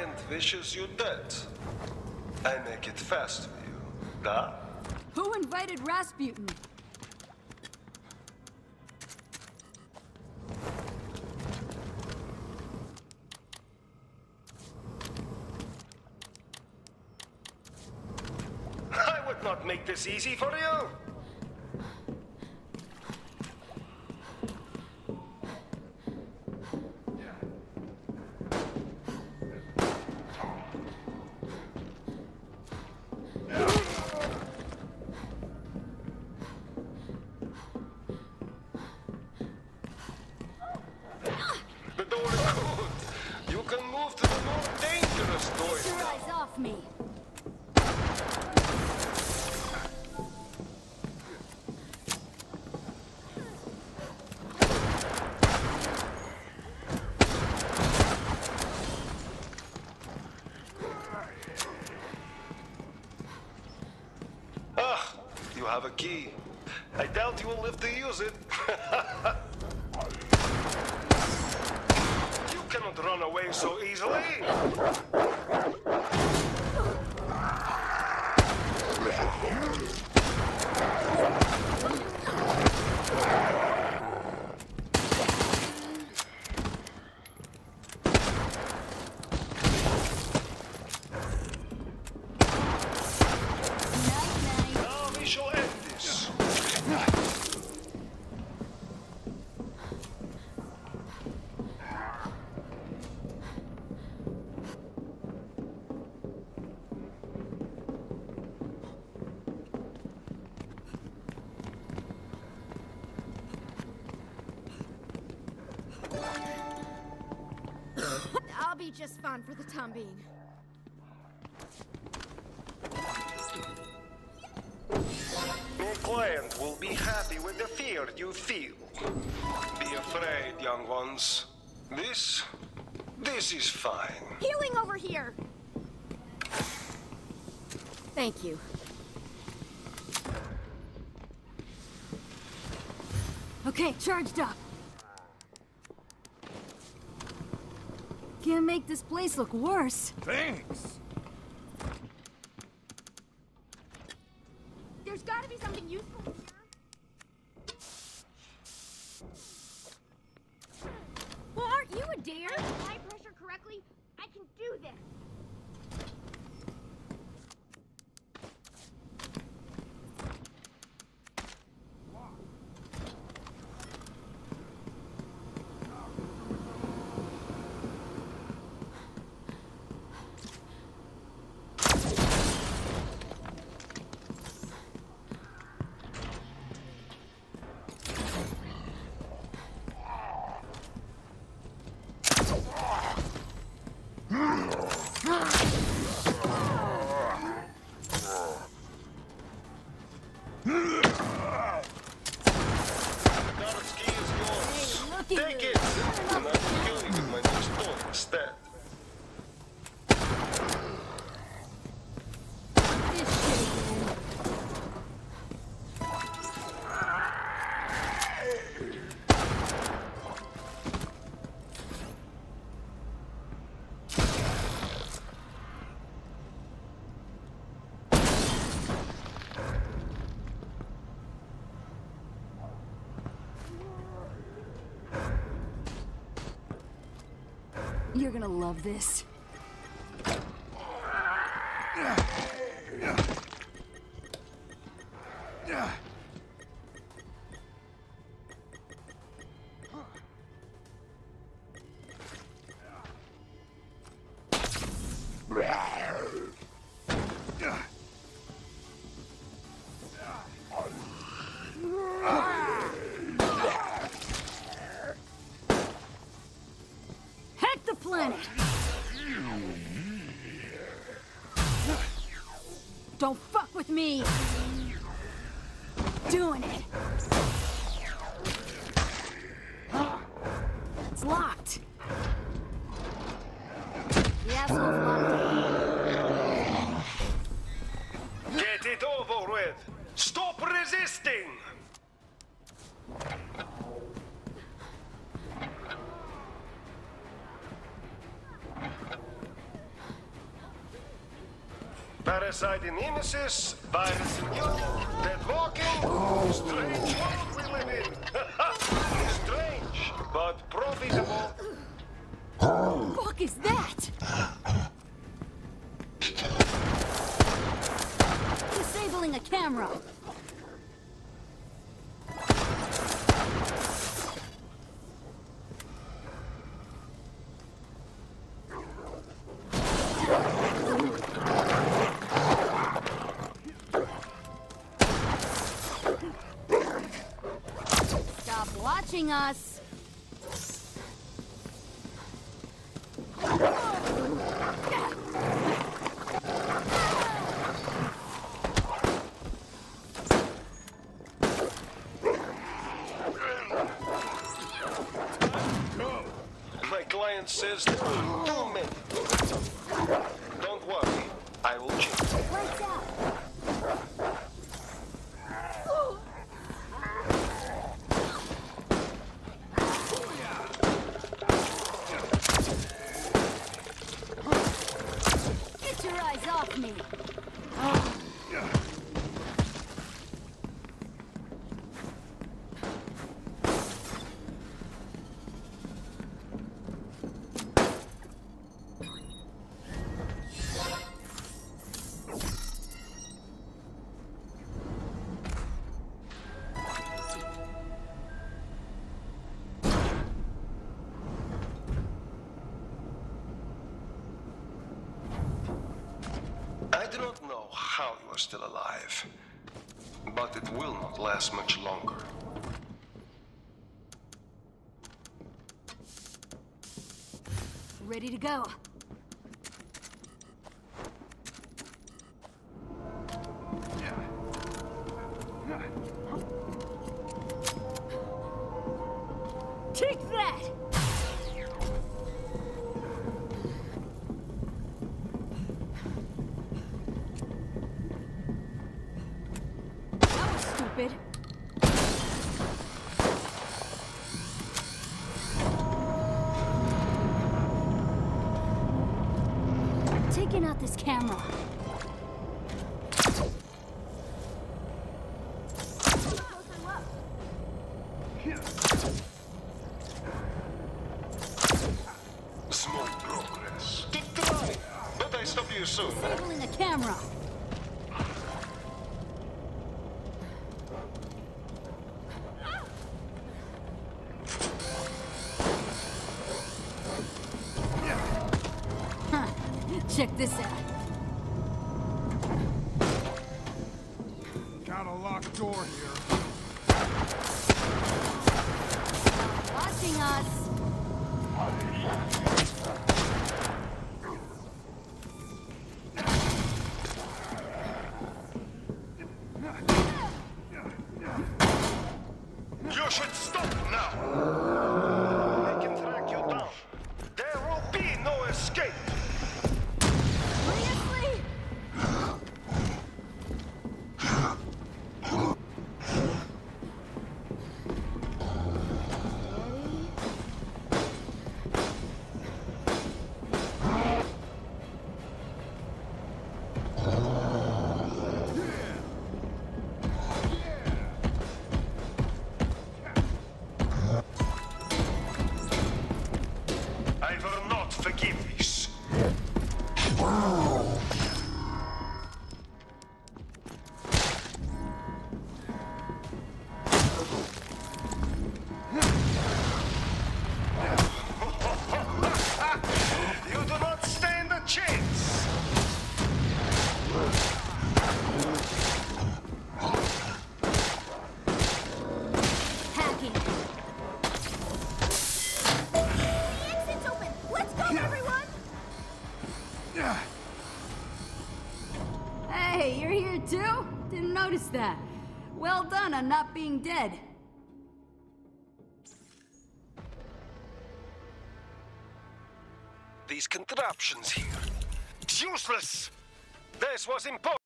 client wishes you dead. I make it fast for you. Da? Who invited Rasputin? I would not make this easy for you. I you will live to use it. you cannot run away so easily. Be just fine for the time being. Your client will be happy with the fear you feel. Be afraid, young ones. This, this is fine. Healing over here! Thank you. Okay, charged up. Can't make this place look worse. Thanks. There's gotta be something useful here. Well, aren't you a dare? High pressure correctly, I can do this. Take it, and I will kill you You're gonna love this. Heck Don't fuck with me! Doing it! It's locked. The asshole's Parasite in Nemesis, virus in you, dead walking, oh. strange world we live in. strange, but profitable. Oh. What the fuck is that? Disabling a camera. Stop us. My client says how you are still alive, but it will not last much longer. Ready to go. Stupid. Taking out this camera. Small progress. Keep trying, but I stop you soon. Disabling a camera. Check this out. Hey, you're here too? Didn't notice that. Well done on not being dead. These contraptions here. Useless! This was important!